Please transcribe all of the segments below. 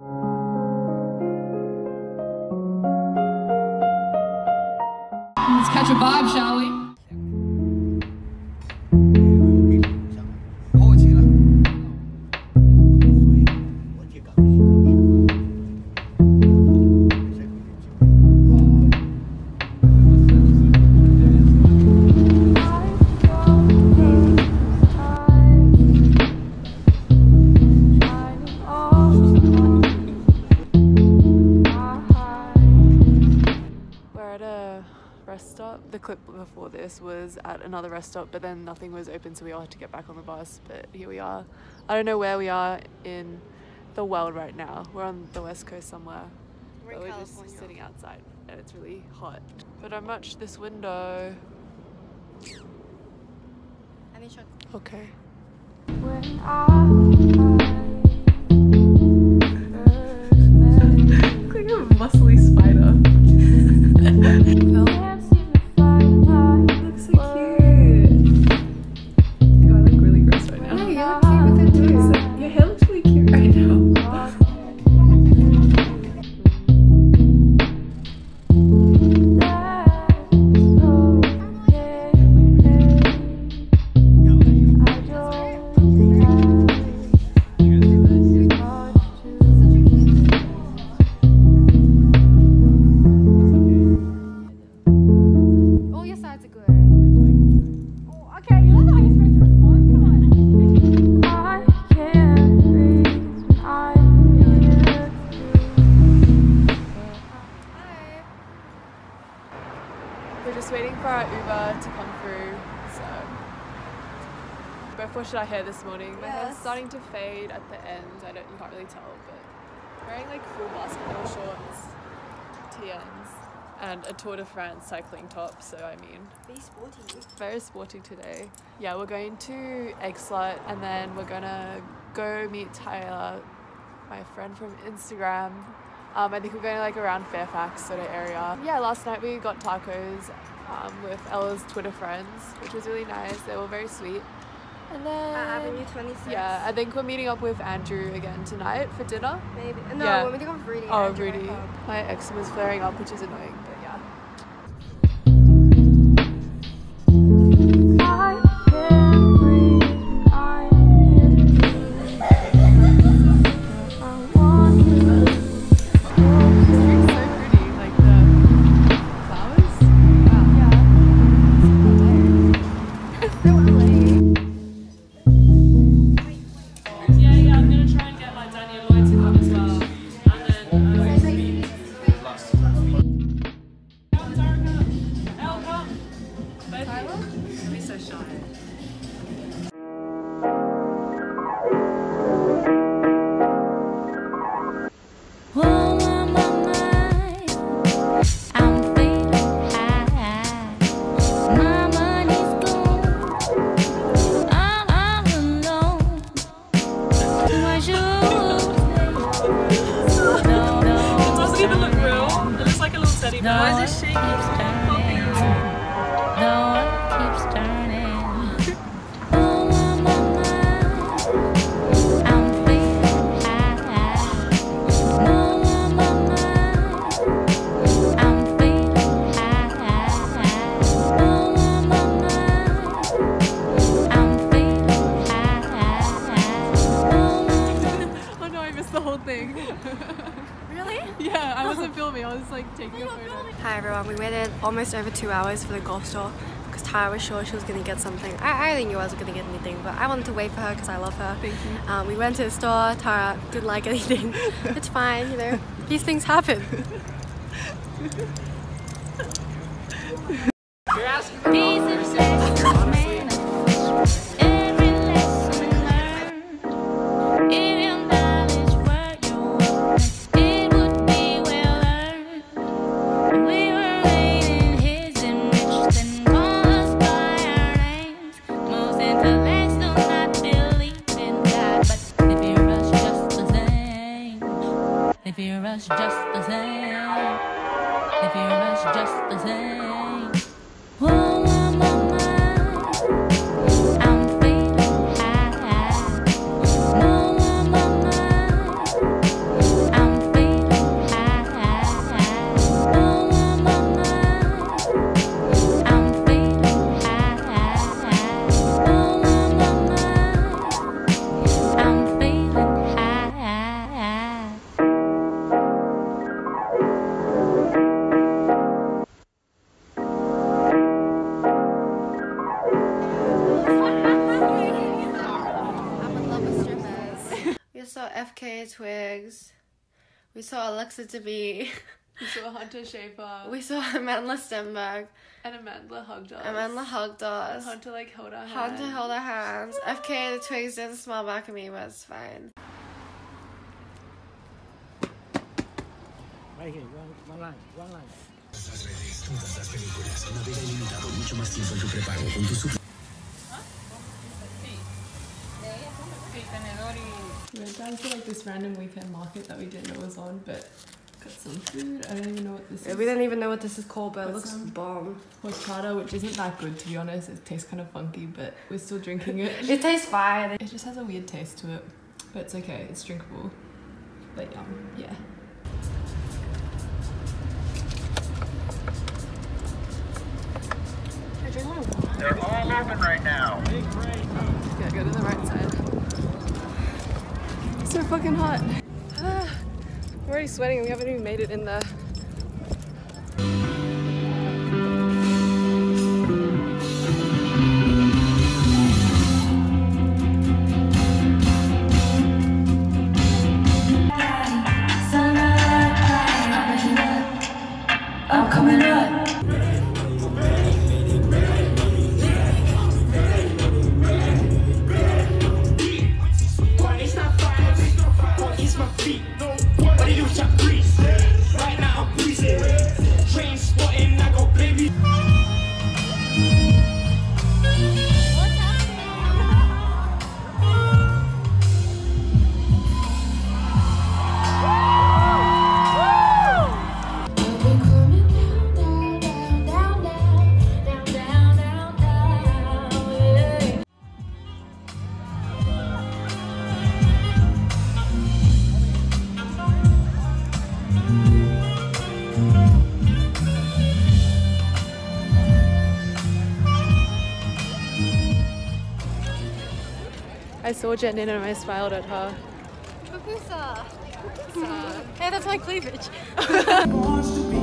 Let's catch a vibe, shall we? Stop, but then nothing was open, so we all had to get back on the bus. But here we are. I don't know where we are in the world right now. We're on the west coast somewhere. We're in but we're California. just sitting outside, and it's really hot. But I much this window. And then shut Okay. Tour de France cycling top. So I mean, Be sporty. very sporty today. Yeah, we're going to Eggslut and then we're gonna go meet Tyler, my friend from Instagram. Um, I think we're going like around Fairfax sort of area. Yeah, last night we got tacos um, with Ella's Twitter friends, which was really nice. They were very sweet. And then At Avenue 26. yeah, I think we're meeting up with Andrew again tonight for dinner. Maybe. No, Yeah. we're meeting up with Rudy. Oh, Andrew Rudy. home. My eczema's flaring up, which is annoying, thing. Really? yeah, I wasn't filming. I was like taking a photo. Hi everyone, we waited almost over two hours for the golf store because Tara was sure she was going to get something. I, I didn't knew I was going to get anything, but I wanted to wait for her because I love her. Thank you. Um, we went to the store, Tara didn't like anything. it's fine, you know, these things happen. They fear us just the same. They fear us just the same. We saw Alexa Demie. We saw Hunter Schafer We saw Amanda Stenberg. and Amanda hugged us. Amanda hugged us. And Hunter like held our hand. Hunter held our hands. FKA Twigs didn't smile back at me, but it's fine. Right here, one, one line, one line. We went down to like this random weekend market that we didn't know was on, but got some food. I don't even know what this is. We don't even know what this is called, but it looks some- bomb. horchata, which isn't that good to be honest. It tastes kind of funky, but we're still drinking it. It tastes fine. It just has a weird taste to it, but it's okay. It's drinkable. But um, yeah. They're all open right now. Yeah, go to the right side. So fucking hot. I'm already sweating. We haven't even made it in there. Saw Jen in and I smiled at her. Hey, that's my cleavage.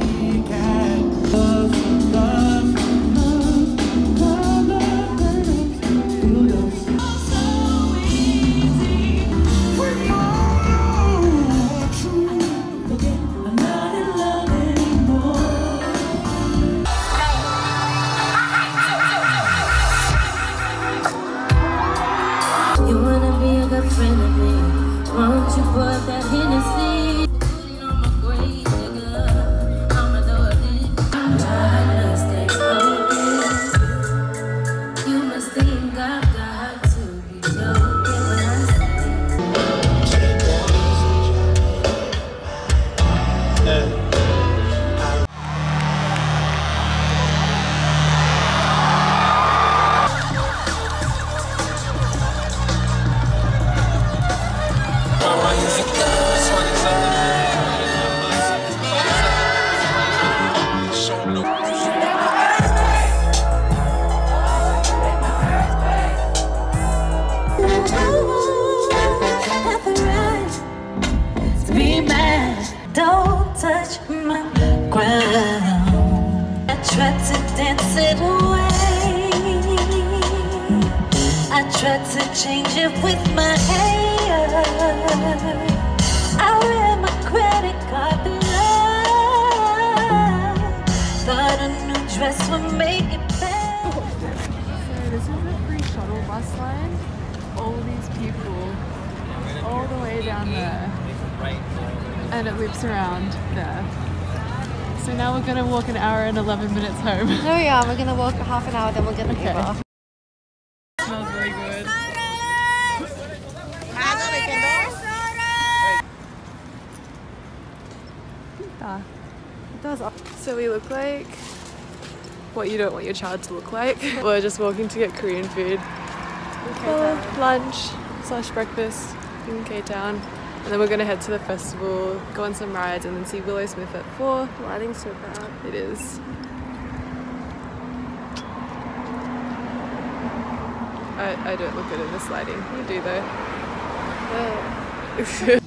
So now we're gonna walk an hour and 11 minutes home. There we are. We're gonna walk half an hour, then we'll get the Okay. Uber. smells really good. Ah. It does. So we look like what you don't want your child to look like. We're just walking to get Korean food. for lunch slash breakfast in K Town. And then we're gonna head to the festival, go on some rides, and then see Willow Smith at four. Lighting's so bad. It is. I, I don't look good in this lighting. You do though. You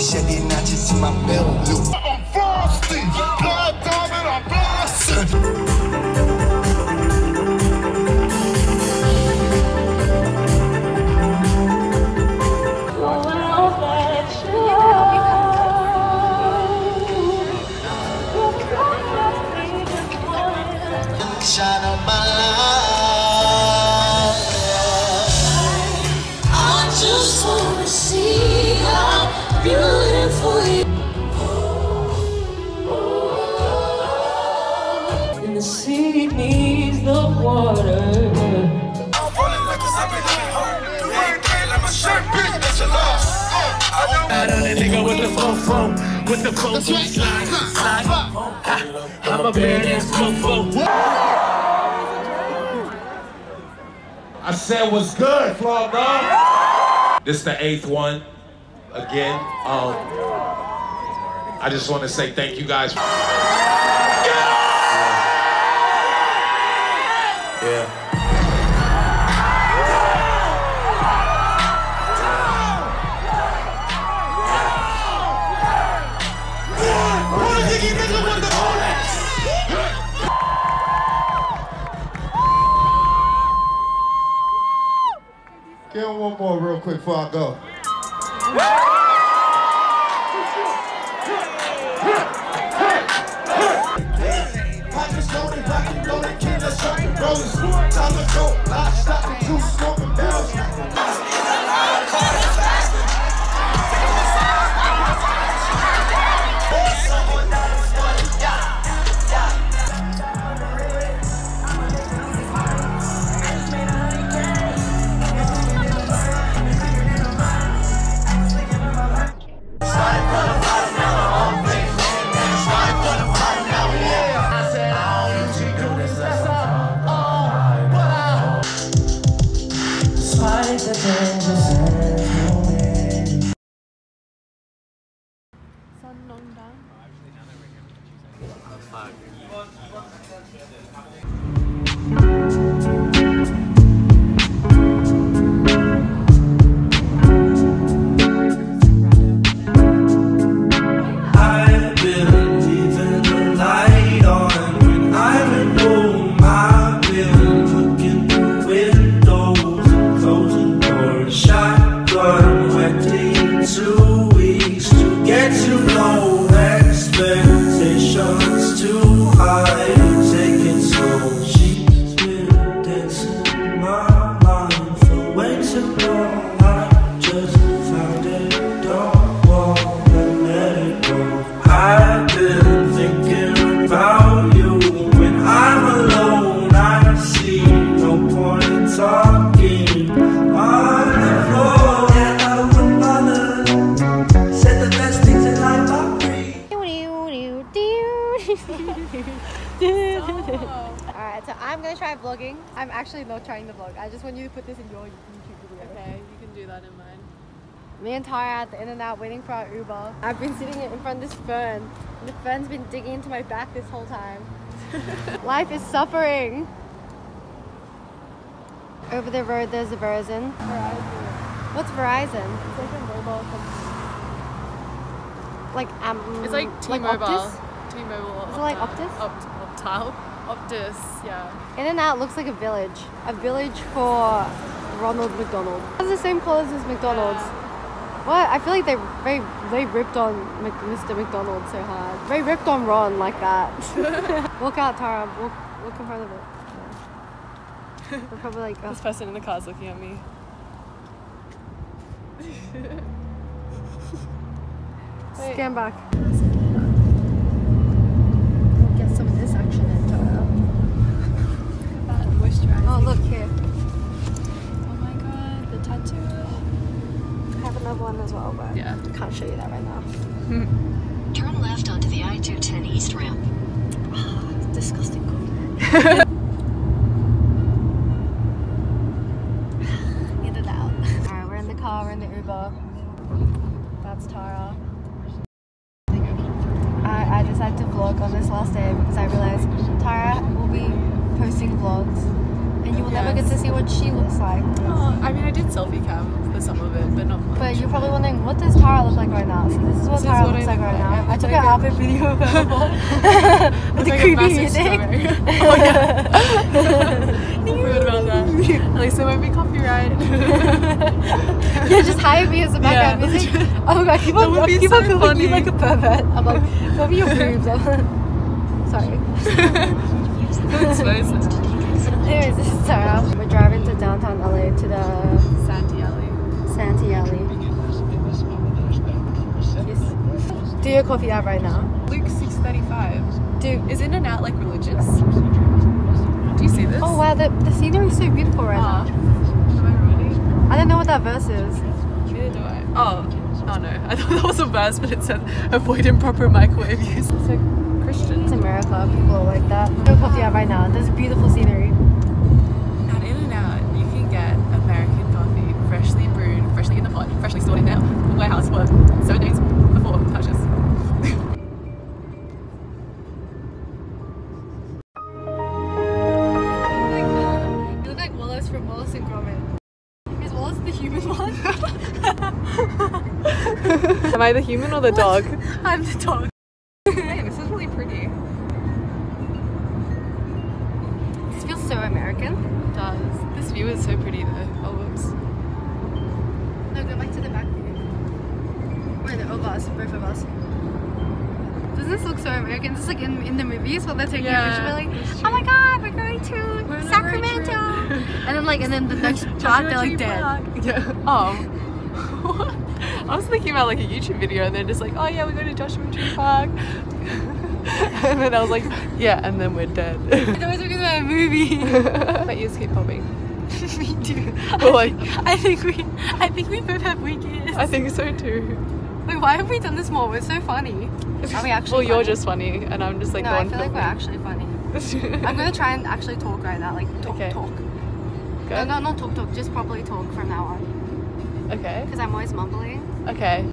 shedding notches in my belt loop. Fofo, with the fofo slide, slide. I'm a badass fofo. I said what's good, Flog Gnaw. This the eighth one. Again. Um I just want to say thank you guys. Give him one more real quick before I go. Time to go, stock, and two smoking barrels. I've I'm gonna try vlogging. I'm actually not trying to vlog. I just want you to put this in your YouTube video. Okay, you can do that in mine. Me and Tara at the in and out waiting for our Uber. I've been sitting in front of this fern. And the fern's been digging into my back this whole time. Life is suffering. Over the road there's a Verizon. Verizon. What's Verizon? It's like a mobile company. Like um It's like T-Mobile. Optus? T-Mobile. Is it like Optus? Opt- Optile. Optus, yeah. In and out looks like a village. A village for Ronald McDonald. It has the same colours as McDonald's. What? I feel like they they they ripped on Mc, Mr. McDonald so hard. They ripped on Ron like that. walk out, Tara. Walk walk in front of it. Yeah. They're probably like, oh, This person in the car is looking at me. scan back. I another one as well, but Yeah. can't show you that right now. Turn left onto the I-210 East ramp. It's disgusting coffee. Get it out. Alright, we're in the car, we're in the Uber. That's Tara. I, I decided to vlog on this last day because I realized Tara will be posting vlogs and you will never get to see what she looks like. Oh, I mean, I did selfie cam for some of it, but not much. But you're probably wondering, what does Tara look like right now? So this is what This is Tara what looks I like right now. I It's took like an a- outfit video of her with the like creepy music. oh yeah. I forgot about that. At least there won't be copyright. yeah, just hire me as a background Yeah. music. Oh my god, keep on, would be keep so on filming funny. like a pervert. I'm like, film your boobs. Sorry. Expose it. Anyways, this is Tara. We're driving to downtown LA to the Sandy Alley. Santee Alley. Yes. Do your coffee out right now. Luke 635. Do. Is In and Out like religious? Do you see this? Oh wow, the, the scenery is so beautiful right Ah. now. Am I ready? I don't know what that verse is. Neither do I. Oh. Oh no. I thought that was a verse, but it said avoid improper microwave use. It's so Christian. It's America. People are like that. Do your coffee out right now. There's beautiful scenery. Their warehouse for seven days before purchase. You look like Wallace from Wallace and Gromit. Is Wallace the human one? Am I the human or the dog? I'm the dog. Hey, this is really pretty. This feels so American. It does. This view is so pretty though. Oh, whoops. No, go back to the back the of us, both of us. Doesn't this look so American? Just like in, in the movies when they're taking Yeah, a picture, like, oh my god, we're going to We're on a road Sacramento. and then like, and then the next part, they're like dead. Yeah. Oh. I was thinking about like a YouTube video and then just like, oh yeah, we go to Joshua Tree Park. and then I was like, yeah, and then we're dead. I thought we were talking about a movie. My ears keep popping. Me too. But like, I think we, I think we both have weak ears. I think so too. Wait, why have we done this more? We're so funny. Are we actually? Well, you're funny? just funny, and I'm just like no, I feel like we're actually funny. I'm gonna try and actually talk right now, like talk, Okay. talk. Go. No, no, not talk, talk. Just properly talk from now on. Okay. Because I'm always mumbling. Okay.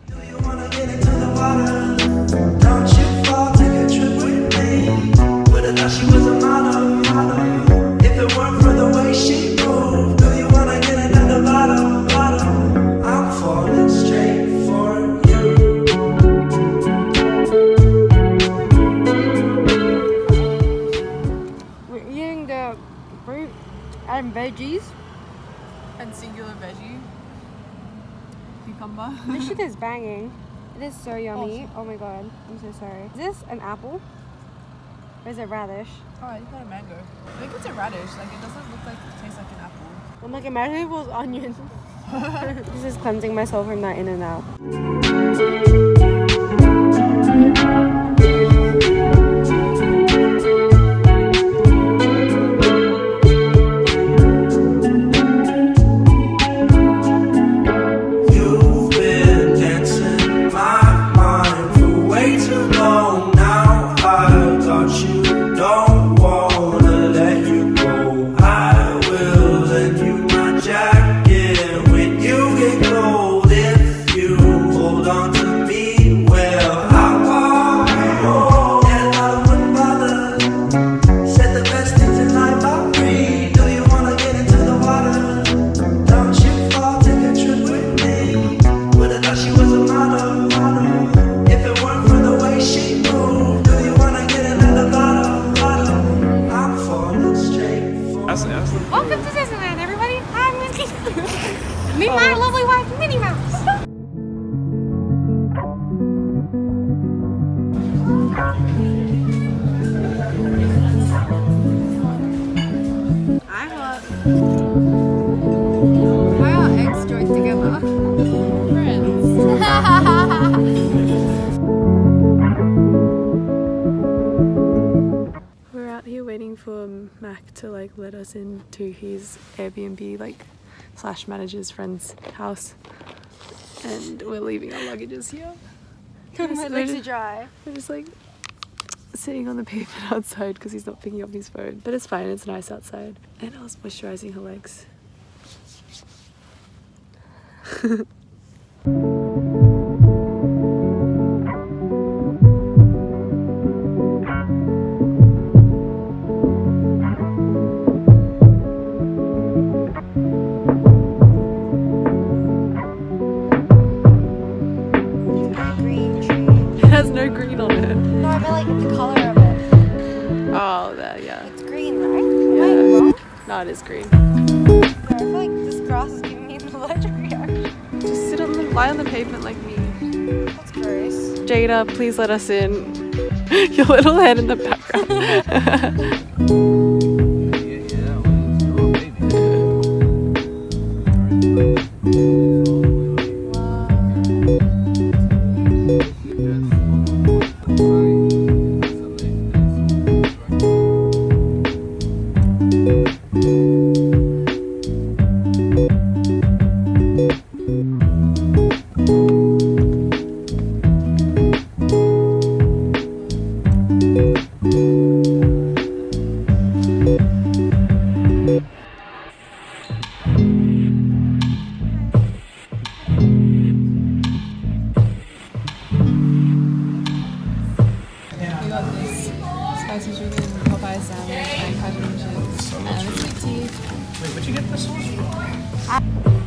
Don't you fall, take a trip with me. Would've thought she was a model, model. If it weren't for the way she veggies. And singular veggie. Cucumber. This shit is banging. It is so yummy. Oh my god. I'm so sorry. Is this an apple? Or is it radish? Oh, you got a mango. I think it's a radish. Like it doesn't look like it tastes like an apple. I'm like, imagine if it was onion. this is cleansing myself from that in and out. Slash manager's friend's house, and we're leaving our luggages here. My legs are dry. We're just like sitting on the pavement outside because he's not picking up his phone. But it's fine, it's nice outside. And I was moisturizing her legs. Jada, please let us in. Your little head in the background. got this spicy chicken Popeye sandwich and carton chips and a sweet tea. Wait, where'd you get this sauce from?